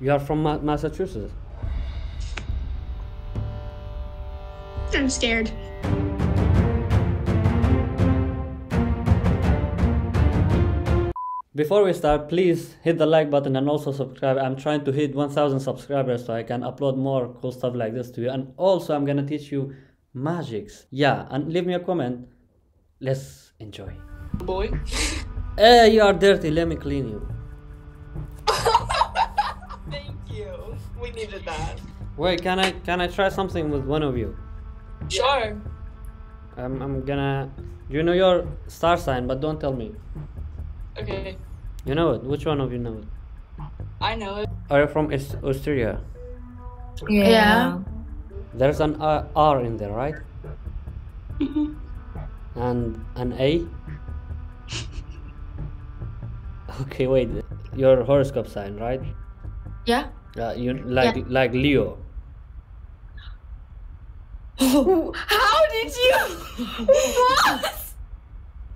You are from Ma- Massachusetts. I'm scared. Before we start, please hit the like button and also subscribe. I'm trying to hit 1000 subscribers so I can upload more cool stuff like this to you. And also, I'm gonna teach you magics. Yeah, and leave me a comment. Let's enjoy. boy. Hey, you are dirty. Let me clean you. Needed that. Wait, can I can I try something with one of you? Sure. I'm I'm gonna. You know your star sign, but don't tell me. Okay. You know it. Which one of you know it? I know it. Are you from Aus- Austria? Yeah. There's an uh, R in there, right? And an A. Okay, wait. Your horoscope sign, right? Yeah. Uh, you like Yeah. like Leo. How did you? what?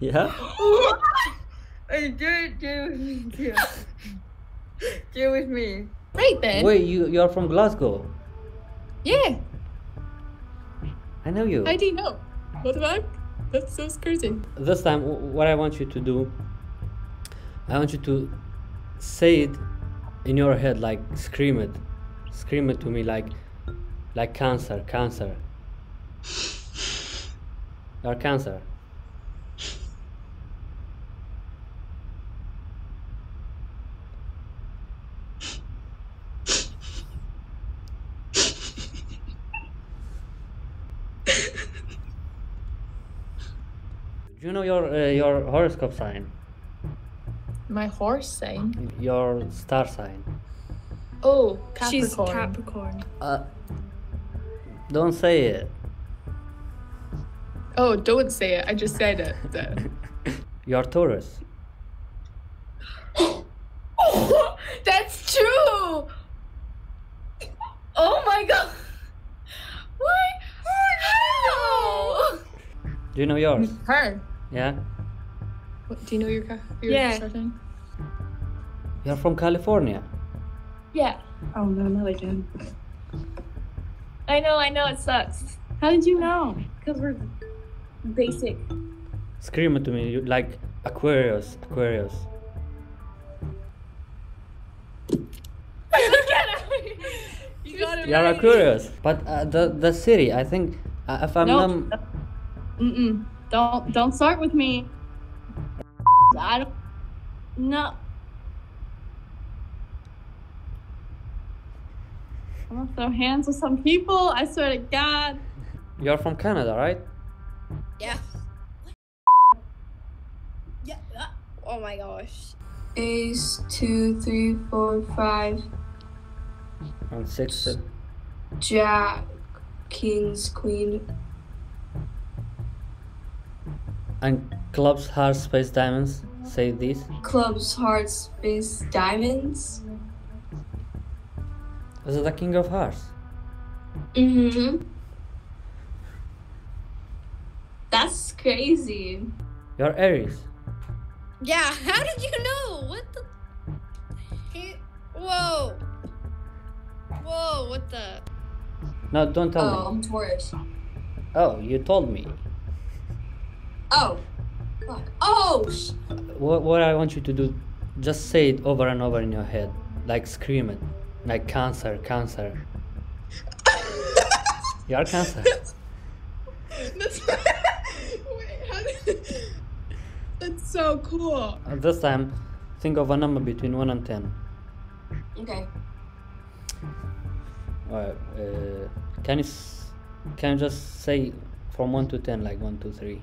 Yeah. Hey, do it, do it with me too. do it with me. Right then. Wait, you you're from Glasgow. Yeah. I know you. I do you know? What the fuck? That's so crazy. This time, what I want you to do, I want you to say it in your head, like scream it, scream it to me, like like cancer, cancer. You're cancer. Do you know your uh, your horoscope sign, My horse sign. your star sign? Oh, Capricorn. She's Capricorn. Capricorn. Uh, don't say it. oh, don't say it. I just said it. The- You're Taurus. That's true. Oh my god. What? How? Do you know yours? Her. Yeah. What, do you know your ca- your Yeah. star? You're from California. Yeah. Oh no, not again. I know, I know, it sucks. How did you know? Because we're basic. Scream it to me, you, like Aquarius, Aquarius. you got it You're Aquarius. But uh, the the city, I think, uh, if I'm Nope. not, Mm-mm. Don't don't start with me. I don't. No. I'm gonna throw hands with some people. I swear to God. you're from Canada, right? Yeah. Yeah. Oh my gosh. Ace, two, three, four, five, And six. Jack, Kings, Queen, And clubs, hearts, spades, diamonds. Say this. clubs, hearts, spades, diamonds. Is it the king of hearts? Mm-hmm. That's crazy. You're Aries. Yeah. How did you know? What the? He... Whoa. Whoa. What the? No, don't tell Oh, me. I'm Taurus. Oh, you told me. Oh. Oh! sh- What, what I want you to do, just say it over and over in your head. Like scream it. Like cancer, cancer. You're cancer. That's. Wait, how did... That's so cool. Uh, This time, think of a number between 1 and 10. Okay. Alright, uh, can you can you just say from 1 to 10, like 1, 2, 3,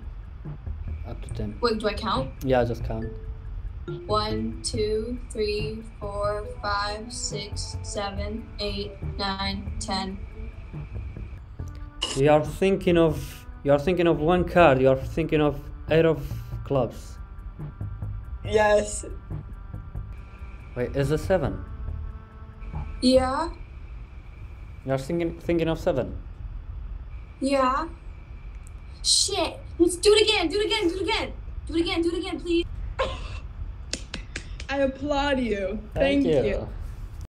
up to 10? Wait, do I count? Yeah, just count. One, two, three, four, five, six, seven, eight, nine, ten. You are thinking of you are thinking of one card. You are thinking of eight of clubs. Yes. Wait, is it seven? Yeah, You are thinking thinking of seven. yeah. Shit. Let's do it again. Do it again. Do it again. Do it again. Do it again, please. I applaud you. Thank Thank, you. you.